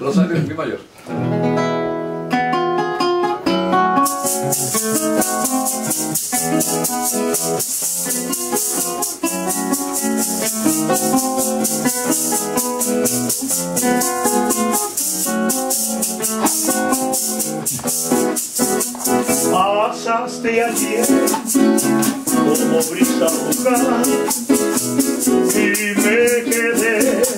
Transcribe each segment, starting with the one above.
Rosario en mi mayor. Pasaste ayer como brisa fugaz y me quedé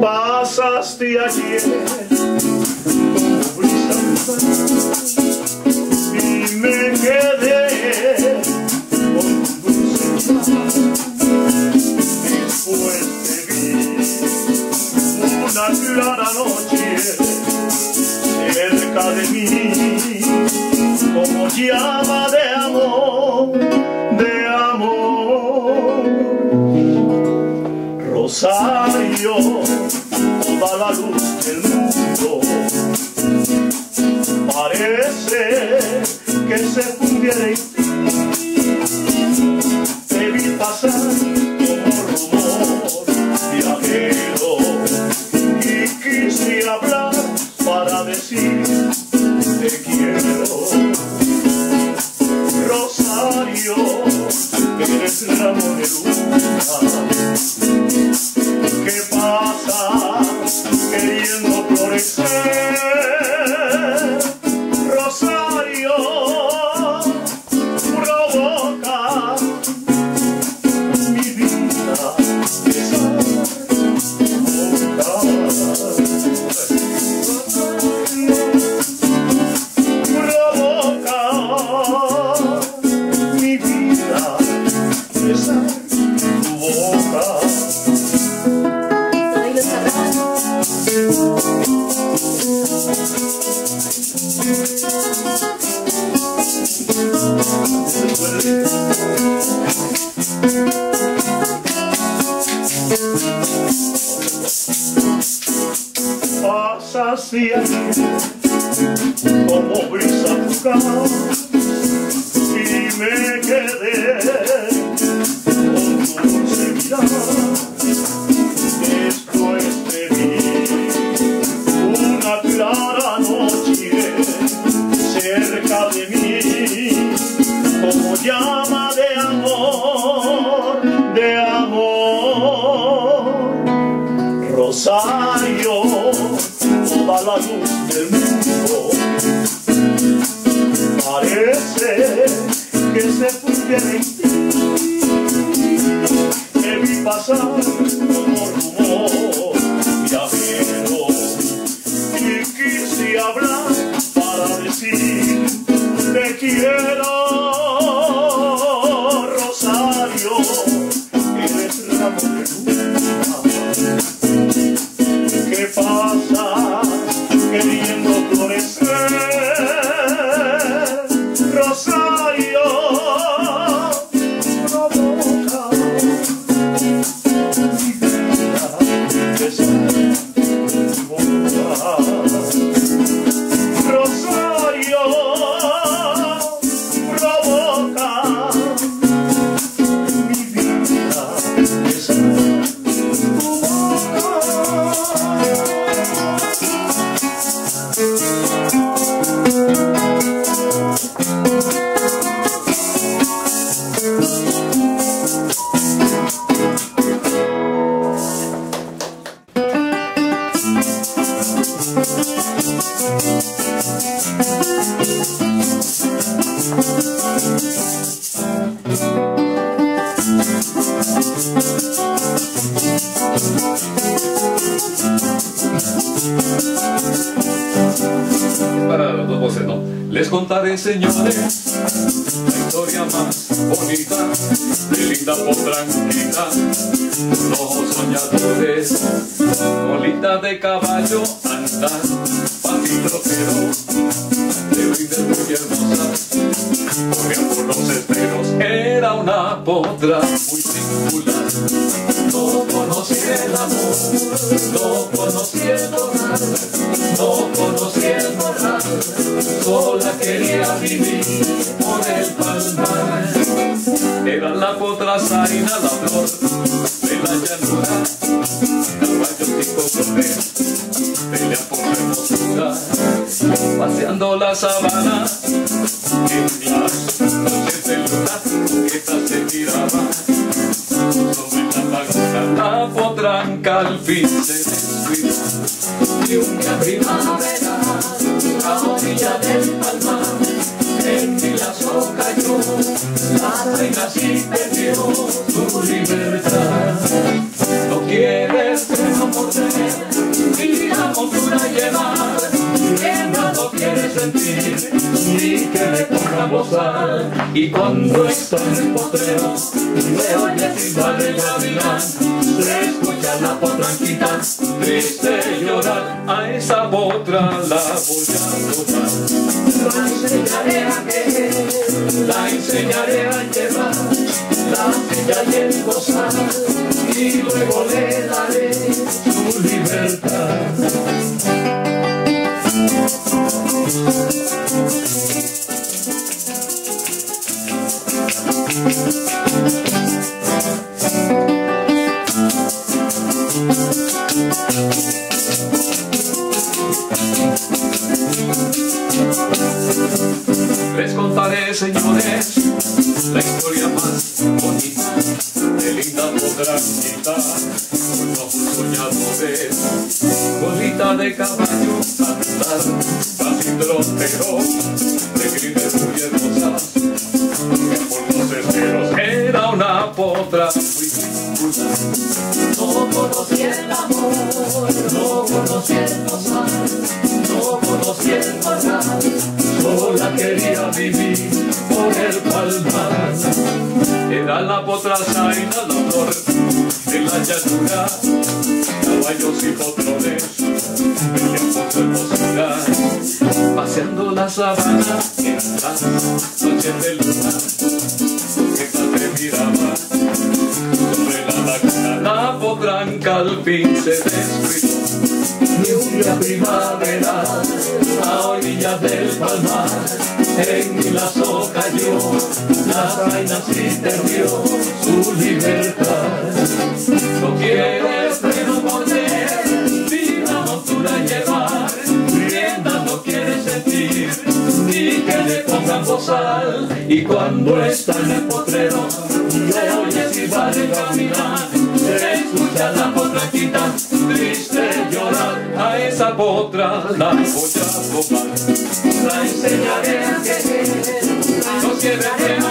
Pasaste ayer como brisa llama de amor, de amor. Rosario, toda la luz del mundo parece que se fundiera en eres ramo florecer? Para las dos voces, ¿no? Les contaré, señores, la historia más bonita de linda por tranquila. Los soñadores, colita de caballo, andar, fácil trocero, de brindes muy hermosas, corrían por los esteros. Era una potra muy singular, el amor. no conociendo nada, no conociendo nada, sola quería vivir por el palmar. Era la potra zaina, la flor de la llanura, caballos y cocodrilos, pelea por hermosura, paseando la sabana, al fin se descuidó, y un día primavera, a orilla del palmar, en mi lazo cayó, la reina sí perdió su libertad. No quieres no morder, ni la montura llevar, Tienda no quiere sentir, ni que le ponga bozal. Y cuando está en el potrero, le oye silbar el gavilán, se escucha la potranquita, triste llorar, a esa potra la voy a tomar. La enseñaré a querer, la enseñaré a llevar, la silla y el gozar, y luego le daré su libertad. Señores, la historia más bonita de linda potranquita, con ojos soñadores, bolita de caballo, paseando la sabana en las noches de luna, que te miraba sobre la laguna, la potranca al fin se descuidó. Ni un día primavera, a orillas del palmar, en mi lazo cayó, la reina sí perdió su libertad. No quieres le pongan bozal, y cuando está en el potrero, le oyes y va de caminar, se escucha la potranquita, triste llorar, a esa potra la voy a la enseñaré a querer, no quiere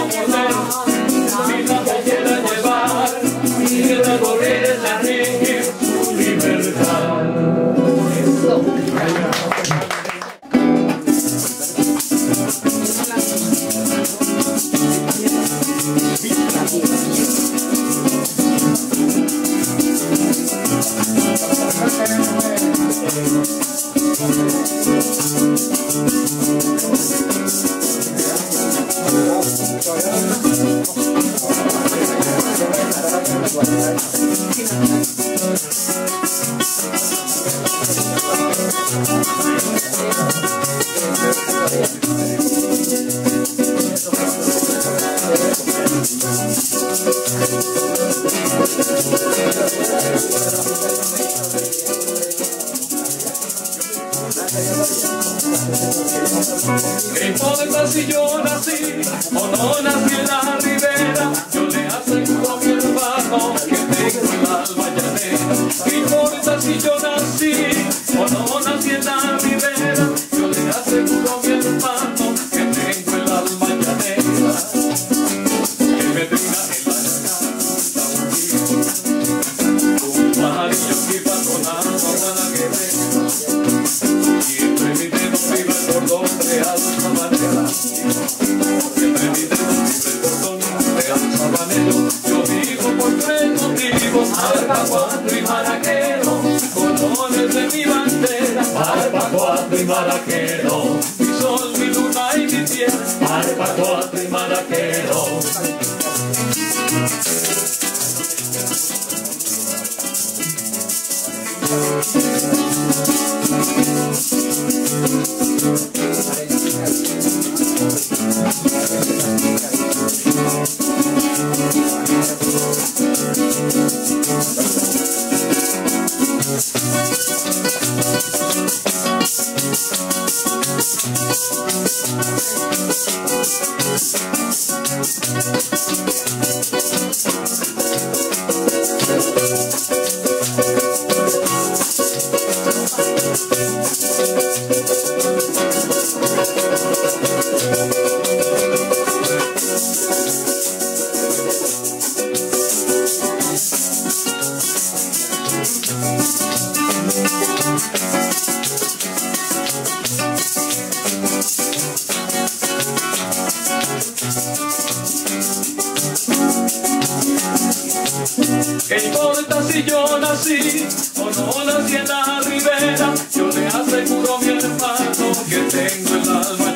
good things with love.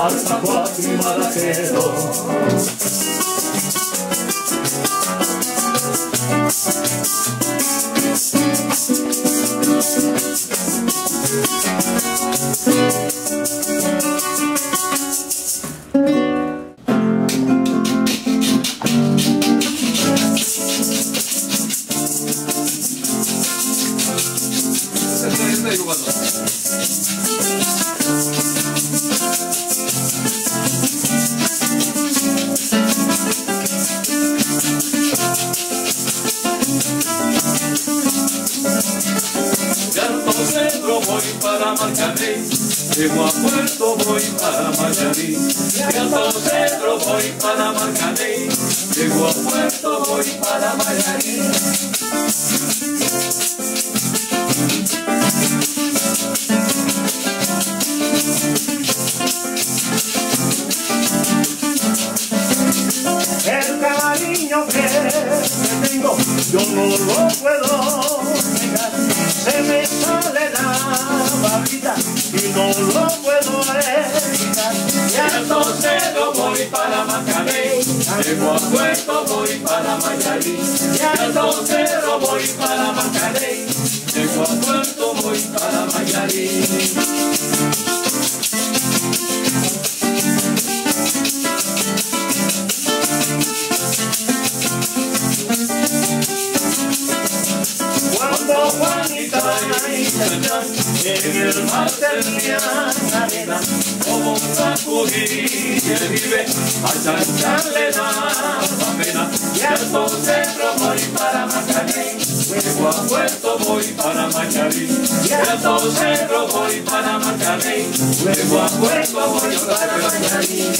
あるさは今だけど。Puerto Moripana Macaré, llego a Puerto Moripana Macaré, y al Torcero Moripana Macaré, llego a Puerto Moripana Macaré. en el mar termina arena como una cubilla vive. A chancharle la pena y al centro voy para Macarín llego a Puerto voy para Macarín y al centro voy para Macarín llego a Puerto voy para Macarín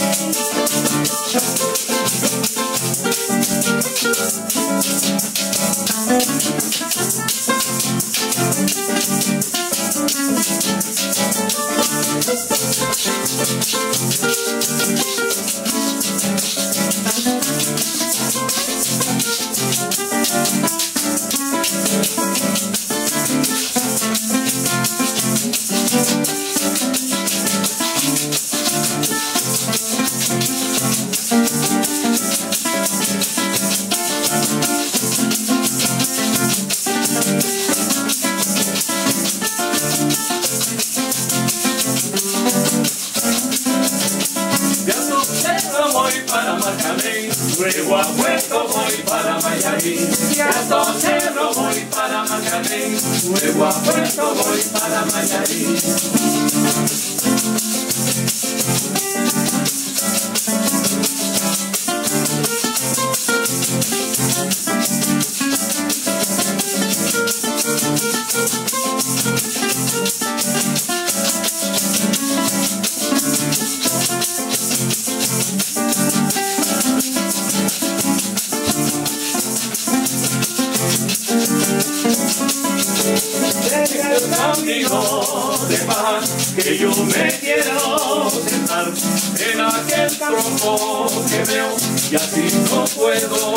puedo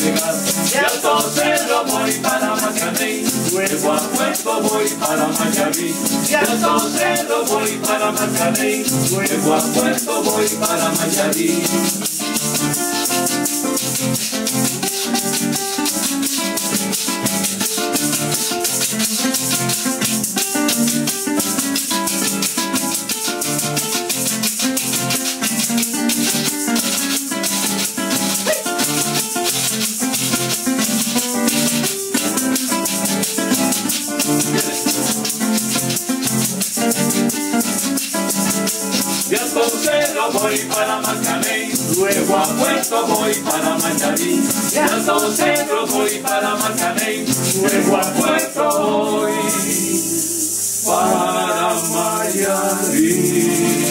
llegar. De Alto Cerro voy para Macaney, luego a Puerto voy para Mayarí. De Alto Cerro voy para Macaney, luego a Puerto voy para Mayarí. Voy para Macaney, luego a Puerto voy para Mayarí. De Alto Cerro voy para Macaney, luego a Puerto voy para Mayarí.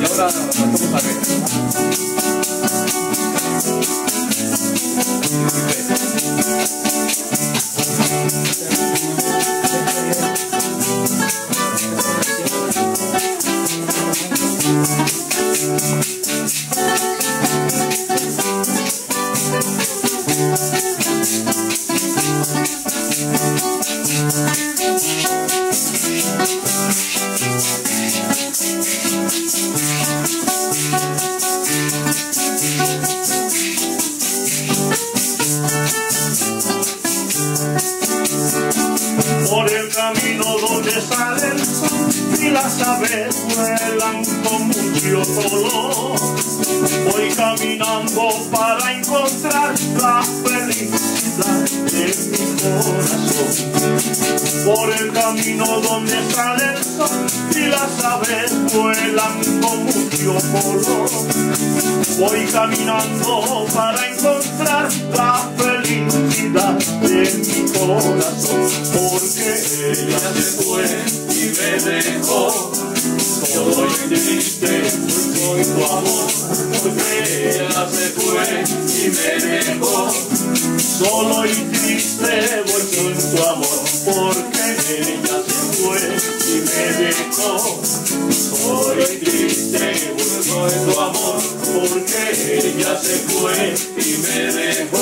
Y ahora vamos a ver. por las aves vuelan con mucho dolor. Voy caminando para encontrar la felicidad de mi corazón. Por el camino donde sale el sol y las aves vuelan con mucho color. Voy caminando para encontrar la felicidad de mi corazón, porque ella se fue y me dejó. Solo y triste fue tu amor. Porque ella se fue y me dejó. solo y triste voy sin tu amor, porque ella se fue y me dejó. Solo y triste fue tu amor. Porque ella se fue Y me dejó.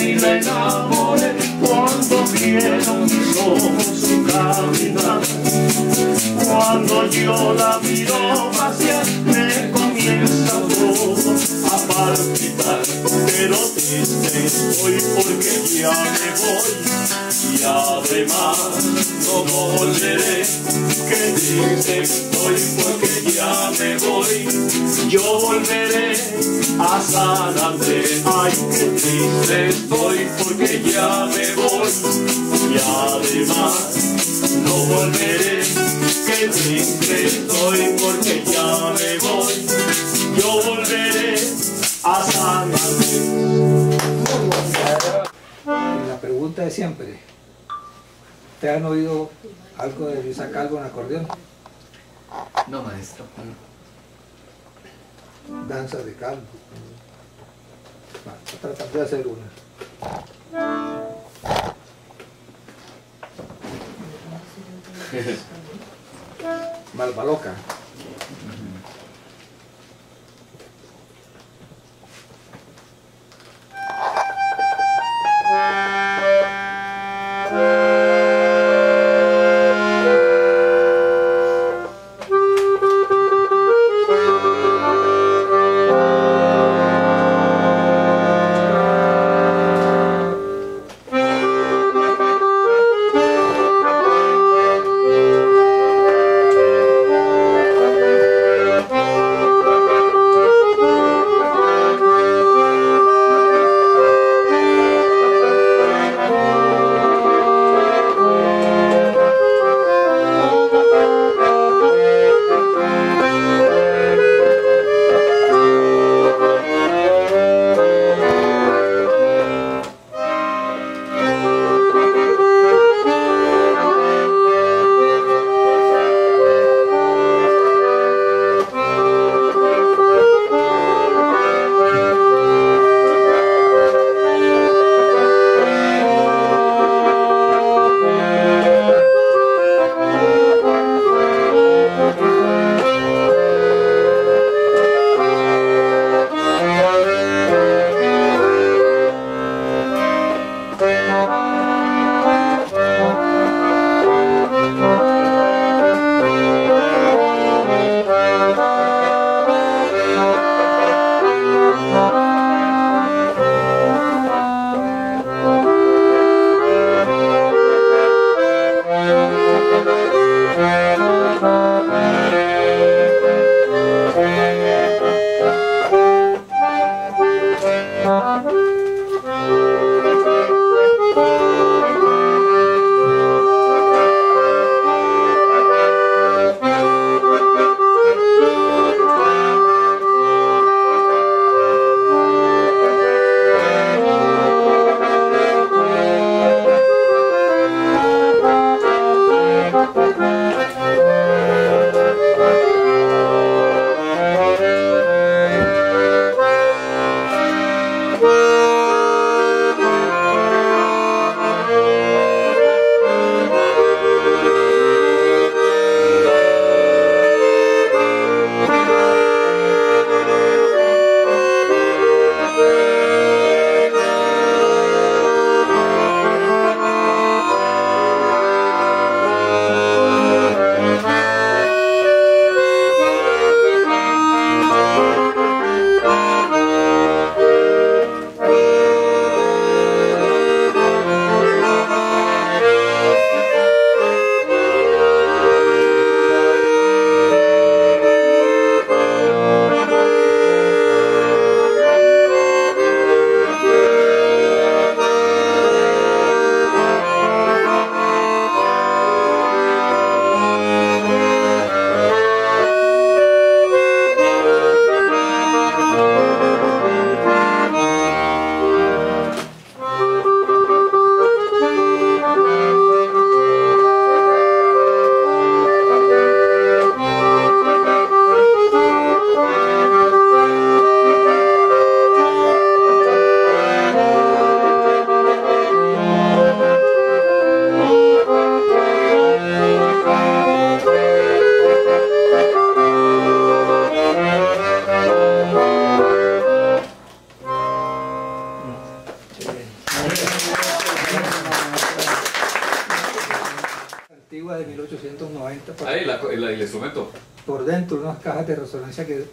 Y la enamoré cuando vieron mis ojos su caminar. Cuando yo la miro pasear, triste estoy porque ya me voy y además no volveré. Que triste estoy porque ya me voy. Yo volveré a San Andrés. Ay, qué triste estoy porque ya me voy. Y además no volveré. Qué triste estoy porque ya me voy. Yo volveré a San Andrés. Pregunta es siempre, ¿te han oído algo de Luisa Calvo en acordeón? No, maestro. Danza de calvo. Va, voy a tratar de hacer una. Malvaloca.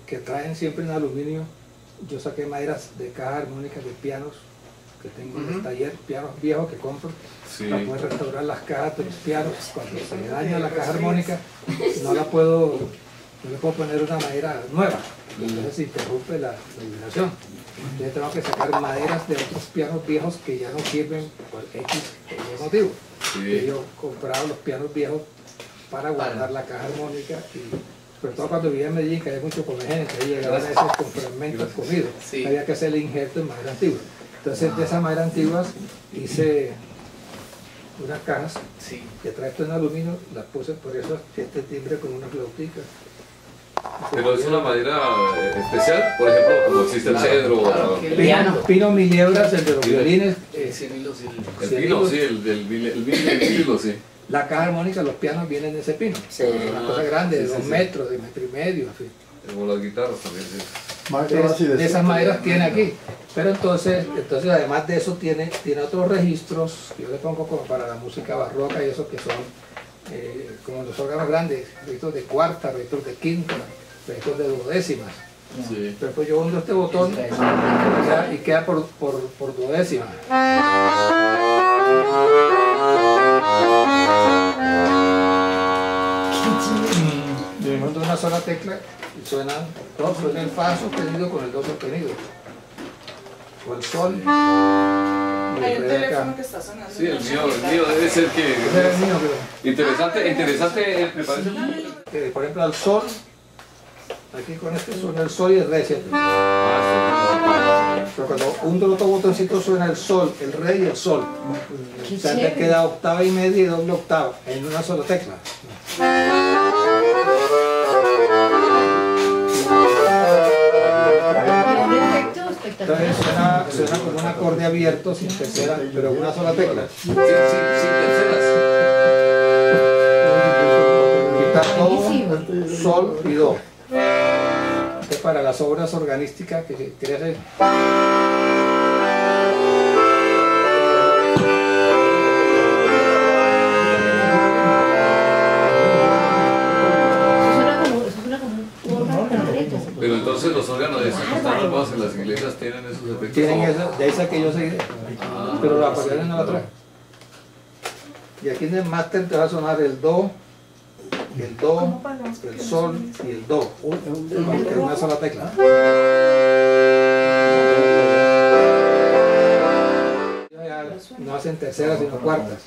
Que, traen siempre en aluminio. Yo saqué maderas de cajas armónicas de pianos que tengo en el taller, pianos viejos que compro, Sí. para poder restaurar las cajas de los pianos. Cuando se me daña la caja armónica, no la puedo, no le puedo poner una madera nueva, entonces se interrumpe la, la vibración. Entonces tengo que sacar maderas de otros pianos viejos que ya no sirven por X o Y motivo. Sí. Que yo compraba los pianos viejos para guardar la caja armónica y sobre todo cuando vivía en Medellín que había mucho comején, que ahí llegaban a veces con fragmentos comidos, Sí. había que hacerle injerto en madera antigua. Entonces de esas maderas antiguas hice unas cajas Sí. que trae esto en aluminio, las puse por eso este timbre con una flautica. Pero es una madera eh, especial, por ejemplo, como existe el Claro, cedro. claro, o- que- Pino, Piano. pino mil el de los Pino. violines. El vino, digo- sí, el del el vino, el vinilo, sí. La caja armónica, los pianos vienen de ese pino. Sí. Una cosa grande, de Sí, dos sí. metros, de metro y medio, fin. Como las guitarras también, sí. Entonces, de esas maderas tiene aquí. Pero entonces, entonces además de eso tiene, tiene otros registros, que yo le pongo como para la música barroca y eso que son eh, como los órganos grandes, registros de cuarta, registros de quinta, registros de duodécimas. Sí. Pero pues yo hundo este botón y queda, y queda por, por, por duodécima. Una sola tecla y suena, todo suena el fa sostenido con el do sostenido. O el sol. Hay un teléfono que está sonando. Sí, el mío, el mío debe ser que... Ese es el mío, creo. Interesante, interesante, eh, me parece. Que, por ejemplo, al sol, aquí con este suena el sol y el re. Ah, Pero cuando hundo el otro botoncito suena el sol, el re y el sol. O sea, te queda octava y media y doble octava en una sola tecla. Entonces suena, suena como un acorde abierto sin tercera, pero una sola tecla. sí, sí, sí, terceras. Quitar do, Buenísimo. sol y do. Para las obras organísticas que quiere hacer. Pero entonces los órganos de esos que están armados en las iglesias tienen esos efectos. Tienen esa, de esa que yo sé, Ah, pero la acordeón no la trae. Y aquí en el máster te va a sonar el do, el do, el sol y el do. Es una sola tecla. No hacen terceras sino cuartas.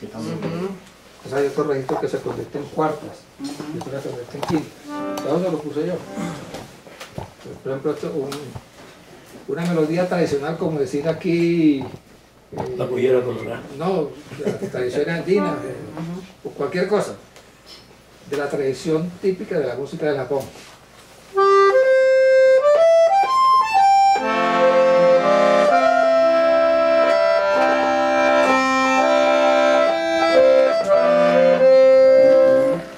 O sea, hay otro registro que se convierte en cuartas y otro que se convierte en quintas. Todo eso lo puse yo. Por ejemplo, esto, un- una melodía tradicional como decir aquí... eh, La pollera colorada. no, la tradición andina, eh, o cualquier cosa, de la tradición típica de la música del Japón.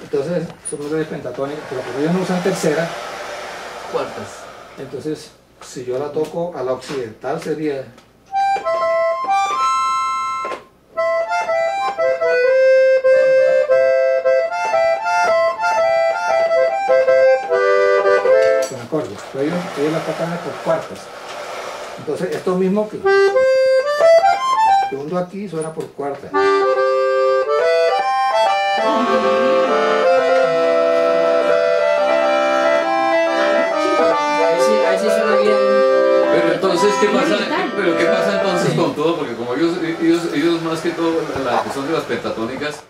Entonces, son melodías pentatónicas, pero como ellos no usan tercera, Cuartas. entonces si yo la toco a la occidental sería... pero ellos, ellos la tocan por cuartas. Entonces esto mismo que, que hundo aquí suena por cuartas. Ahí sí, ahí sí suena bien. Pero entonces, ¿qué pasa? Pero ¿qué pasa entonces con todo? Porque como ellos, ellos, ellos más que todo, la cuestión de las pentatónicas,